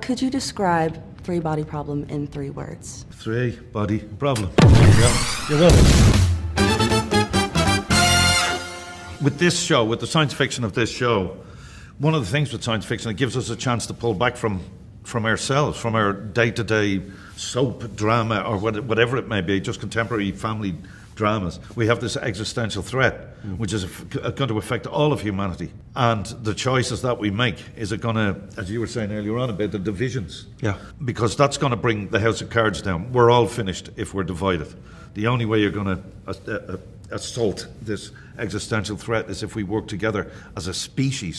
Could you describe three body problem in three words? Three body problem. Yeah, you will. With this show, with the science fiction of this show, one of the things with science fiction, it gives us a chance to pull back from from ourselves, from our day to day soap drama or whatever it may be, just contemporary family dramas. We have this existential threat, mm. which is going to affect all of humanity. And the choices that we make is it going to, as you were saying earlier on about the divisions? Yeah. Because that's going to bring the house of cards down. We're all finished if we're divided. The only way you're going to uh, uh, assault this existential threat is if we work together as a species